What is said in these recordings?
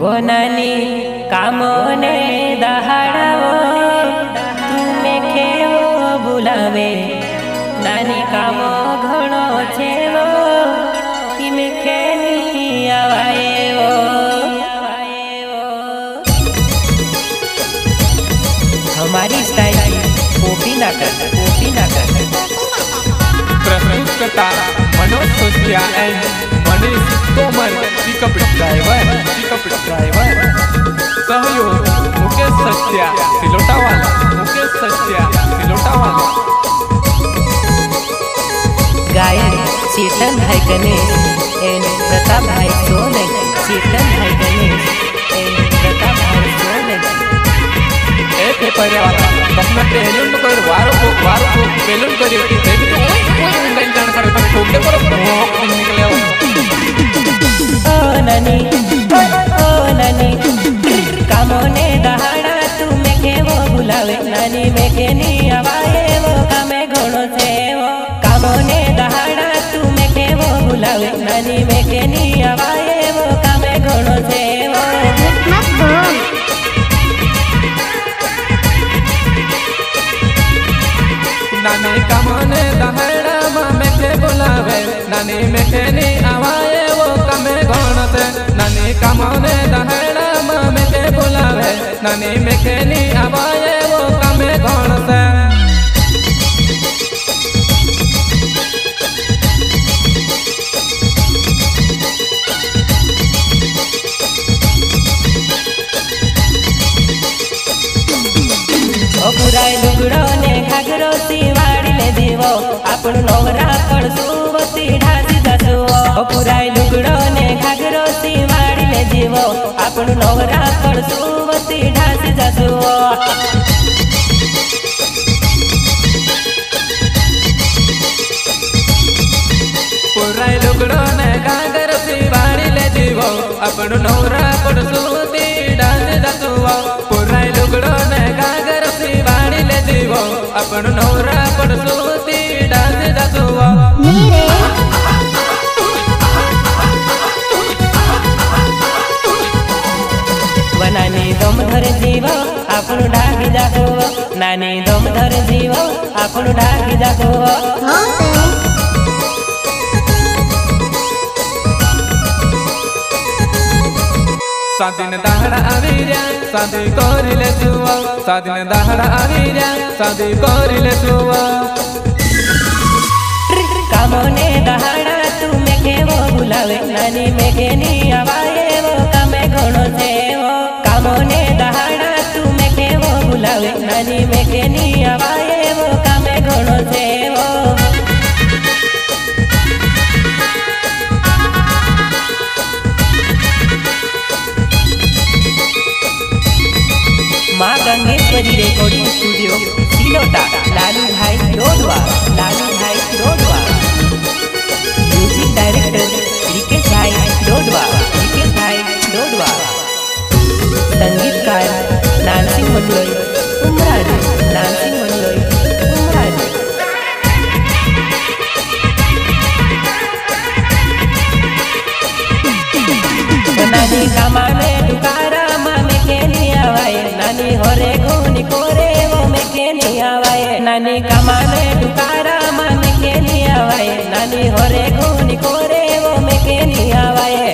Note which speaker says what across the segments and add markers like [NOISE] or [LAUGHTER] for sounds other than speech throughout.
Speaker 1: નાની કામોને દહાડાવો તુમે ખેવો બોલાવે નાની કામો ઘણો છેવો તિમે ખેની આવાયેવો हमारी स्टाइल कॉपी ना कर कॉपी ना कर
Speaker 2: प्रस्तुत करता Manoj सोस्तिया and Manish Tomar pickup driver pickup driver सहयोग मुकेश सत्या सिलोटावाला मुकेश सत्या सिलोटावाला
Speaker 1: गायन चेतन भाई गणेश एंड प्रताप भाई सोने चेतन भाई गणेश एंड प्रताप भाई सोने
Speaker 2: एक है पर्यावाला अपना बेलून कर वारो को वारो को बेलून करी होती है कोई कोई जान कर पर ठोक दे पर निकले
Speaker 1: नानी कमने दहड़ा में नानी में थे नी आवाए, वो कमे गौण थे नानी कमने दहड़ा में थे बुलावे। नानी જશું ઓ પુરાય લુગડો ને ઘાઘરો સીવાડી લે દેવો આપણું નવરા પડશું વતી ઢાસી જશું
Speaker 2: પુરાય લુગડો ને ગાગર સીવાડી લે જીવો આપણું નવરા પડશું તી ડાંસ જતું પુરાય લુગડો ને ગાગર સીવાડી લે જીવો આપણું નવરા પડશું તી ડાંસ જતું
Speaker 3: मेरे
Speaker 1: ધર જીવો આપણું ઢાકી જાતું નાની દમ ધર જીવો આપણું ઢાકી જાતું
Speaker 3: हो से
Speaker 2: સાદીને દાહડા આવી રહ્યા સાદી કરી લે સુવા સાદીને દાહડા આવી રહ્યા સાદી કરી લે સુવા
Speaker 1: કામોને દહાડા તુમે કેવો બોલાવે નાની મેં કેની આવાએ વો કામે ઘણો છે વો कामोने दहाड़ा, तू मेके वो बुलावे नानी मेके नी आवाए वो कामे घोड़ो से वो। माँ गंगेश्वरी रिकॉर्डिंग स्टूडियो सिलोटा, लालू भाई रोडवा लालू भाई रोडवा म्यूज़िक डायरेक्टर रिकेश भाई रोडवा रिकेश भाई रोडवा संगीतकार नानसिंग मंडलोई उमराड नानी कामा दुकारा मामे के नहीं आवाए नानी होरे, घूनी कोरे, वो के नहीं नानी कामा में दुकारा के नहीं आवाए नानी होरे, घूनी कोरे, वो में
Speaker 3: के नहीं
Speaker 2: आवाए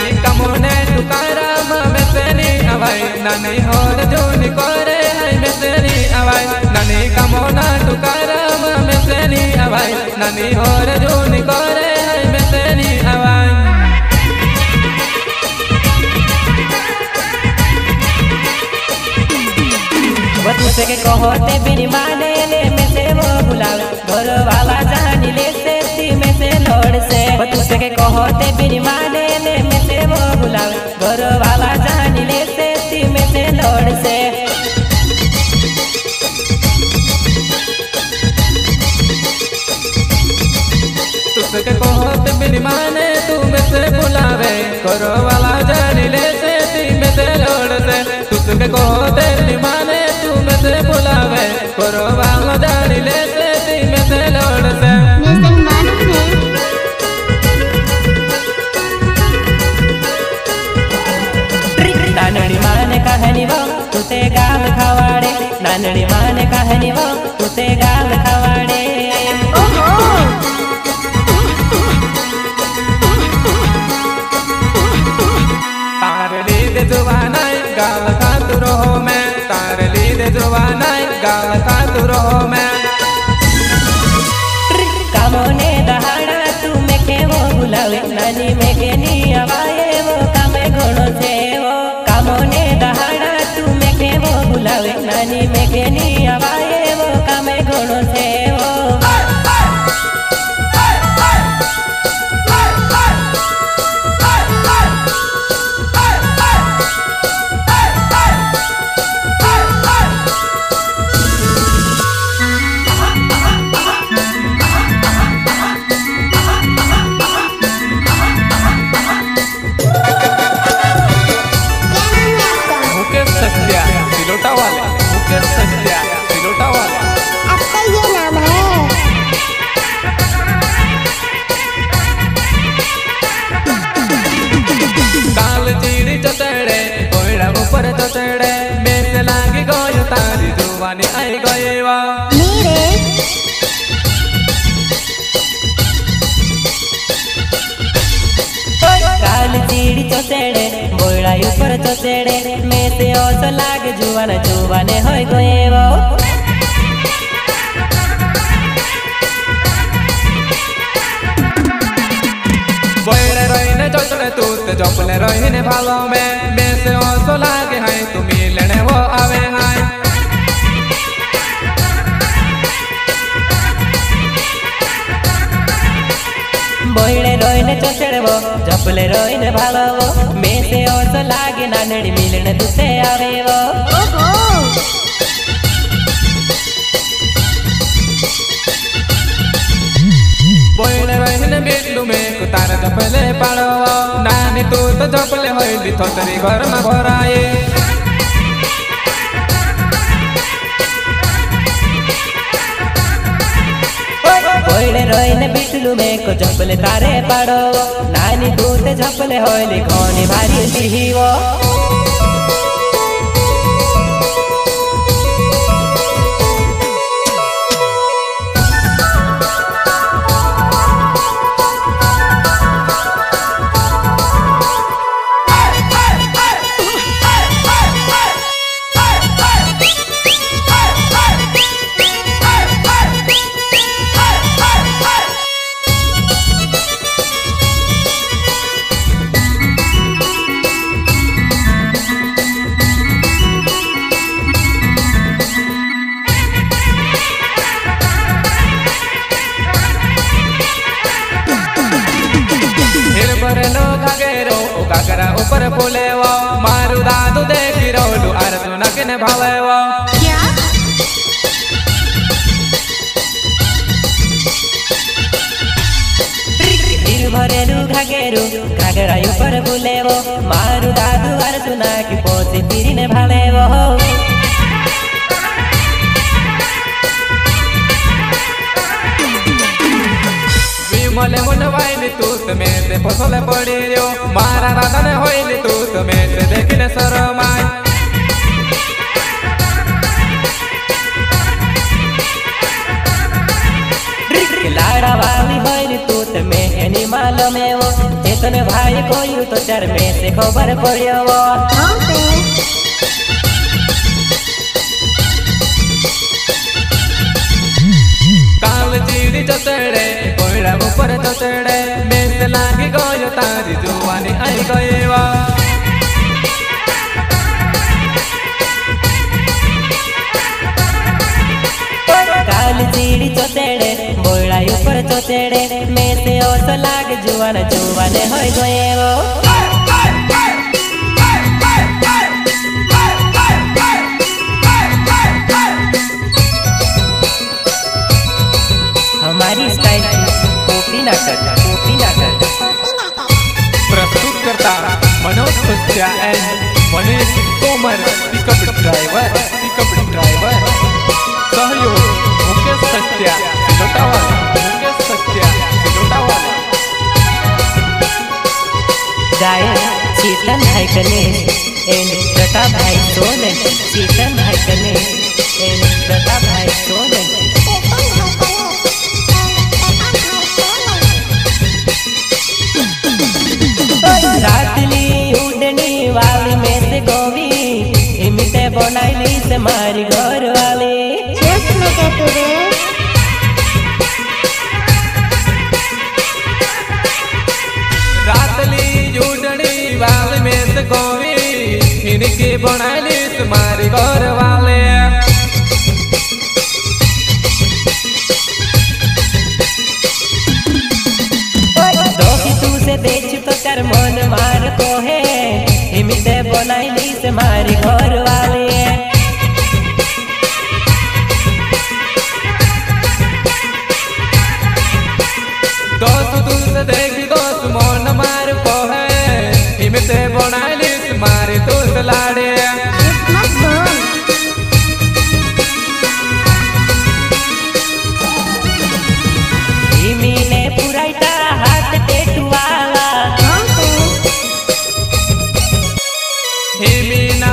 Speaker 2: नानी कमोने दुकारा मेसेरी आवाई नानी, होर जो निकोरे है मेसेरी आवाई नानी, कमोना दुकारा मेसेरी आवाई नानी, होर जो निकोरे है मेसेरी
Speaker 1: आवाई बतू से के कहते बिन माने ले, में से वो बुलावे। घर वाला जानी ले से ती में से लड़ से। बतू से के कहते बिन माने में से वो गुलाब घर वाला जान ले से तिम से लोड से
Speaker 2: तुझके बहुत बेईमान तू में से बुलावे। घर वाला जान ले से तिम से लोड से। तुझके बहुत बेईमान तू में से बुलावे। घर वाला जान ले से तिम से लोड
Speaker 1: नानड़ी माने कहानी वो तुते गाल खवाड़े।
Speaker 2: तार लीदे जुबानाय गाल का तुरो में। तार लीदे जुबानाय गाल का तुरो में।
Speaker 1: कामोने दहाड़ा तू में के वो बुलावे नानी में के नी आवाए वो कामे घोड़ो बुलावे नानी में के नी आवाए वो भगवान आए गए वा।
Speaker 2: कान चीड़ी चोसेड़े बोड़ा ऊपर चोसेड़े
Speaker 3: रोहिने
Speaker 1: चोचने तूत चोपले रोहिने भालो में मैं से ओस लागे हैं तुम मिलने वो
Speaker 2: आवे हैं। কইলে রইলে চোষেড়ব জপলে রইলে ভালব। মেসে অস লাগে
Speaker 3: না
Speaker 2: নেড়ি মিলনে দুসে আবেব। বইলে জপলে পাড়ব। নানি তোর তো জপলে হইলি থতরি ঘর মা ভরায়ে।
Speaker 1: बोइड़े रोइने बिटलु में को झपले तारे पड़ो। नानी दूते झपले होइले कोनी भारी दिहीवो
Speaker 2: घागरा ऊपर वो मारू दादू देखी रोलू आर तू नकिन भावे वो
Speaker 3: क्या?
Speaker 1: हिर भरेलु घागेरु घागरा ऊपर बुलेवो। मारु दादु अर्जुना की पोसी तिरिने भालेवो
Speaker 2: विमले मुन वाइली तूत में से फसले पड़ी रियो। मारा राधा ने होइली तूत में से देखिने सरमाई
Speaker 1: लाड़ा वाली होइली तूत में एनी मालो में वो चेतन भाई कोई तो चर में से खबर पड़ियो वो
Speaker 3: हाँ
Speaker 2: चीड़ी चतड़े कोयड़ा ऊपर से लागी गयो तारी जुवानी आई गए वा
Speaker 1: काल चीड़ी चोचेड़े बोड़ा ऊपर चोचेड़े में से ओस लाग जुआन जुआने
Speaker 2: करता Manoj Satya and Manish Tomar pickup driver pickup driver सहयोग, मुकेश सत्या सिलोटावाला मुकेश सत्या सिलोटावाला
Speaker 1: जाए चेतन भाई गणेश एंड प्रताप भाई सोलन चेतन भाई गणेश एंड प्रताप भाई में से गोवी
Speaker 2: इनके बनाली तुम्हारी घर वाले।
Speaker 1: तू से बेच कर मन मार।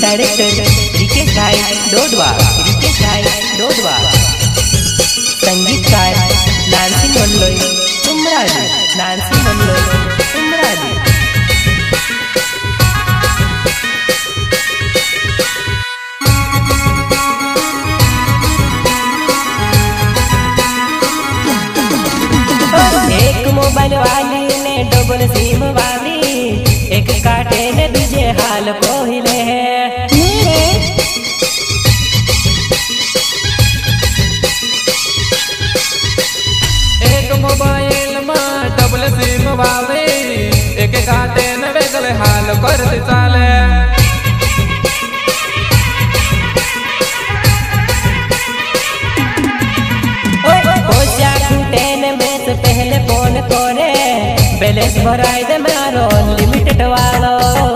Speaker 1: डायरेक्टर रिकेश भाई डोडवा रिकेश भाई डोडवा संगीतकार नानसी मनलोई तुमराजी नानसी मनलोई तुमराजी एक मोबाइल वाली ने डबल सिम वाली, एक काटे ने दूजे हाल कोहिले है। भराई दे मारो लिमिटेड वालो।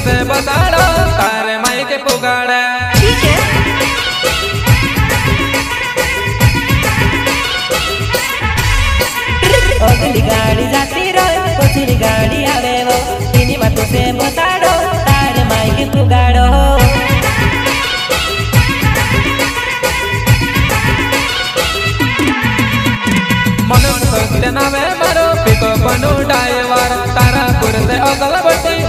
Speaker 2: इन्हीं में तुझसे बता दो तारे माई के पुगाड़े।
Speaker 1: अगली गाड़ी जाती रहे पछली गाड़ी आवे वो। इन्हीं बातों से बताड़ो तारे माई के पुगाड़ो।
Speaker 2: म्हणून सत्य नावे मारो पिको बनू डायवर। तारा पुरते अगल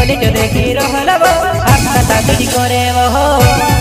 Speaker 1: ओले जो देखी रहलबो आपका तातड़ी करे वो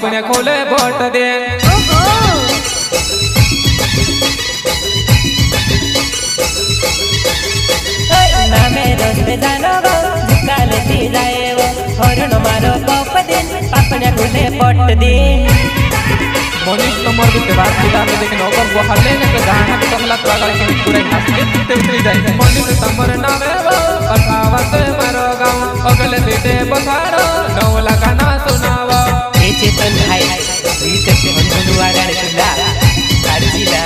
Speaker 1: अपने खोले वोट दे।
Speaker 2: मनीष कुमार भी तो बात किया लेकिन ओकर वो हल्ले ने के गाना के तमला तो अगर तो के पूरे हँसते ते उतरी जाए मनीष तमर नामे वो अठावत मरो गाँव अगले बेटे बखारो नौ लगाना
Speaker 1: सुना जय चेतन भाई। वीर कसे बंधुवागण जिला कार जिला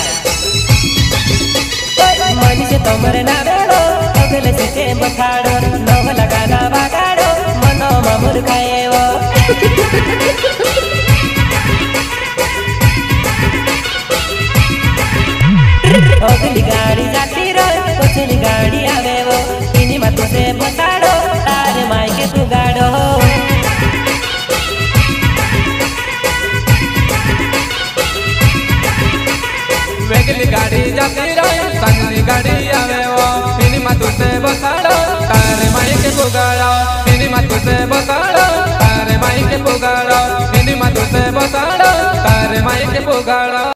Speaker 1: मन से तमर ना बेड़ो अगल से के बखाड़ो नव लगा ना बगाड़ो मनो मामुर खाए वो [LAUGHS]
Speaker 2: अगली गाड़ी जाके से बताड़ा तारे माई के पुगाड़ा हिंदी मधु से बताड़ा तारे माई के पुगाड़ो।